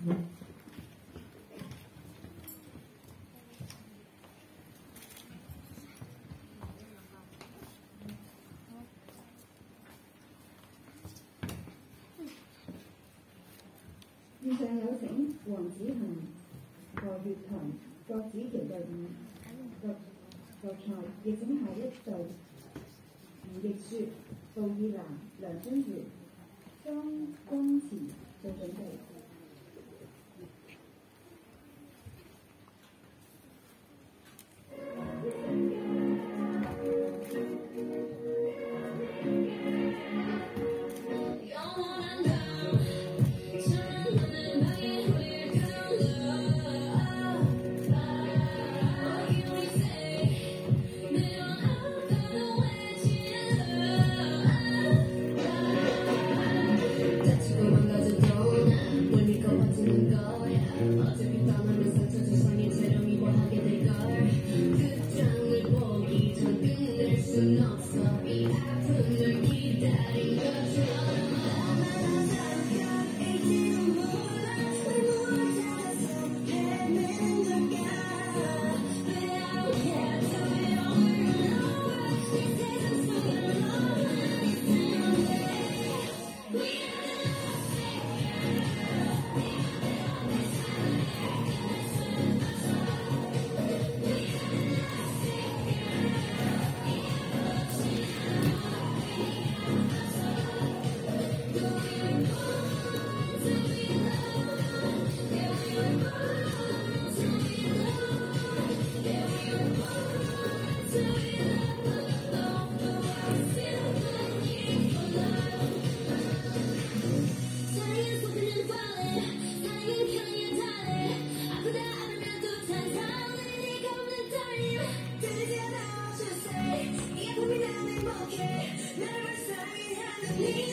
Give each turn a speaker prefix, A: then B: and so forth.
A: 以上有請黃子恒、何月棠、郭子琪隊伍入入賽，亦請下一隊吳亦雪、杜以南、梁君
B: 月。We